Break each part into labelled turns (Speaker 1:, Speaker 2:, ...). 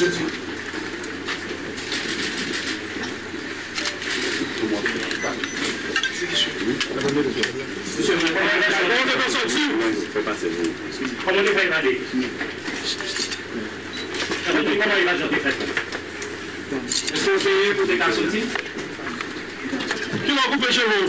Speaker 1: sorti.
Speaker 2: Comment on fait évader Comment Est-ce que vous pour des cas sortis
Speaker 1: Qui m'a coupé chez vous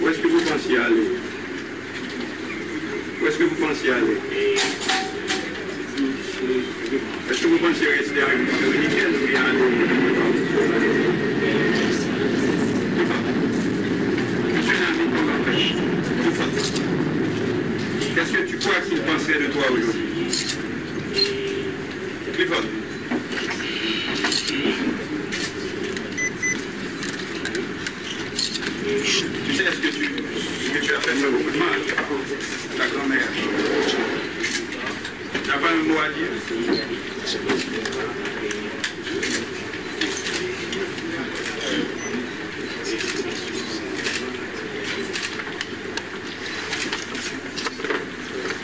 Speaker 3: Où est-ce que vous pensiez aller Où est-ce que vous pensiez aller Est-ce que vous pensiez rester à République dominicaine ou bien comment Qu'est-ce que tu crois qu'il penserait de toi aujourd'hui Clifford Tu sais ce que tu, ce que tu as fait fait beaucoup de mal. Ta grand-mère. Tu n'as pas un mot à dire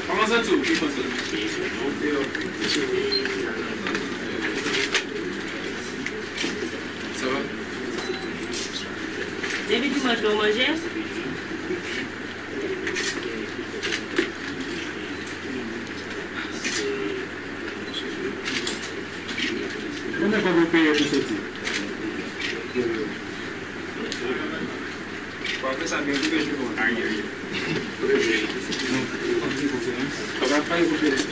Speaker 1: Comment ça, Qui fait Ça va?
Speaker 4: Mois, je
Speaker 3: европейски сети. Pode saber o que eu Agora
Speaker 1: faz o que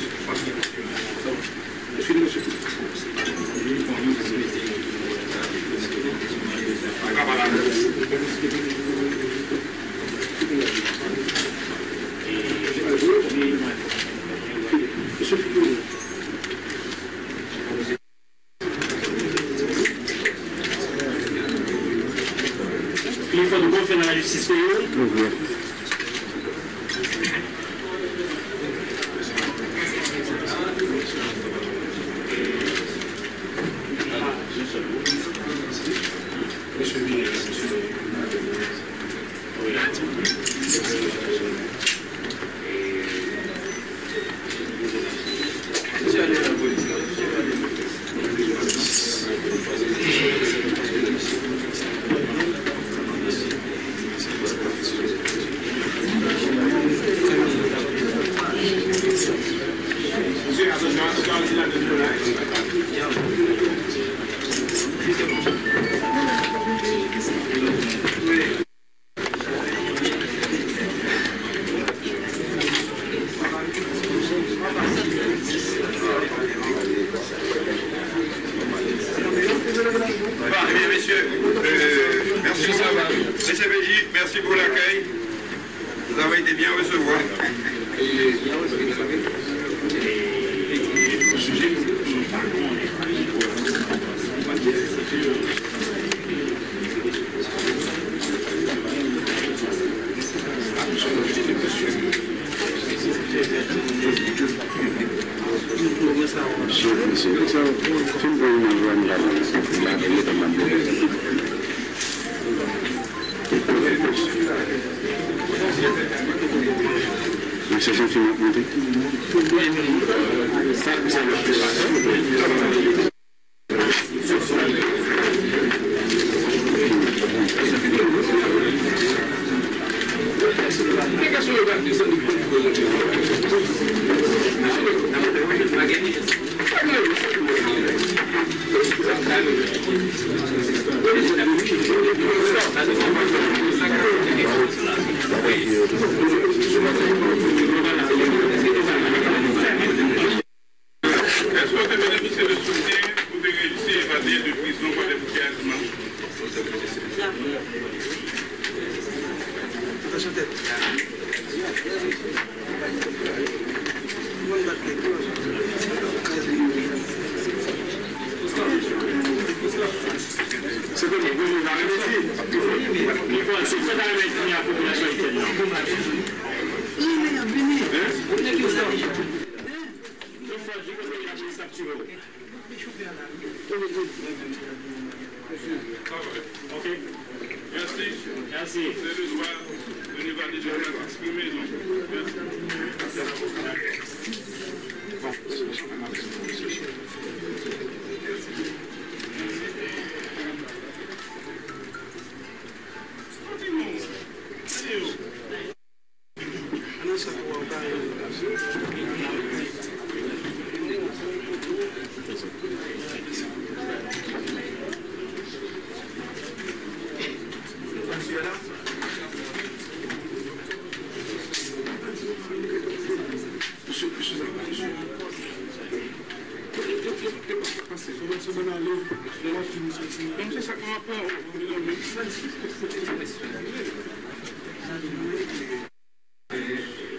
Speaker 1: Il faut
Speaker 2: de bon faire dans la
Speaker 5: Sì, sono sempre una grande la vita mantenere. E quello
Speaker 1: è questo. Questa Nous arrivez ici. Il faut c'est ça dans la population. Ok.
Speaker 5: Merci.
Speaker 1: Merci.
Speaker 5: Le droit de exprimer.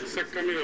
Speaker 3: Sácame la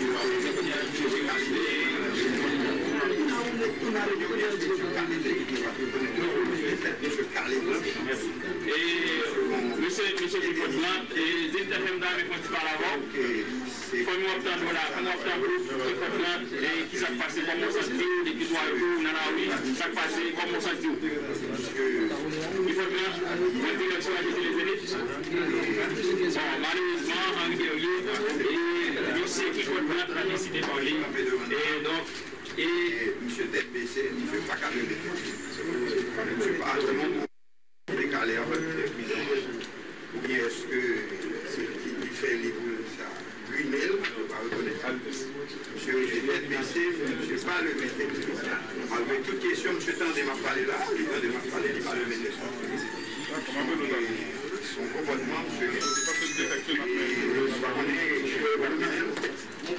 Speaker 1: malheureusement, en guerrier, et faut bien la décidé par lui, et donc, et
Speaker 3: M. baissée, il ne fait pas les têtes. Je ne sais pas. Ou bien est-ce que c'est qui fait les boules, ça lui-même, je ne pas reconnaître. Tête baissée, je ne sais pas le mettre. Malgré toute question, M. Tandé m'a parlé là, lui Tandé m'a parlé, il le mettre. Son comportement, M.
Speaker 5: Pas je
Speaker 3: le dormi en soirée.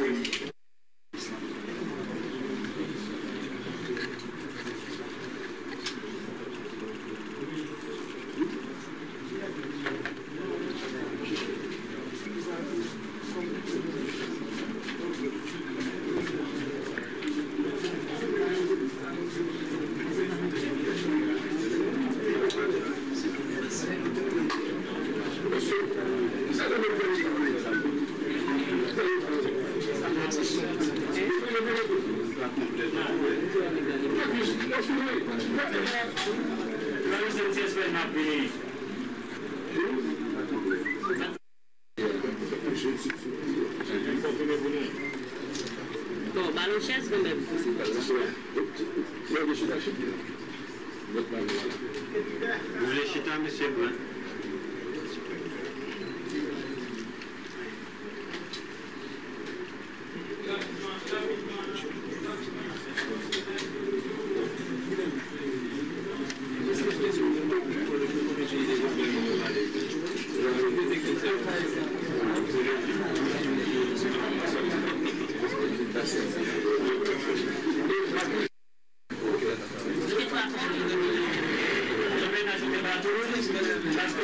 Speaker 3: Спасибо. Το μπαλονσιάζ δεν λέει. Vous
Speaker 6: voulez chuter un monsieur, hein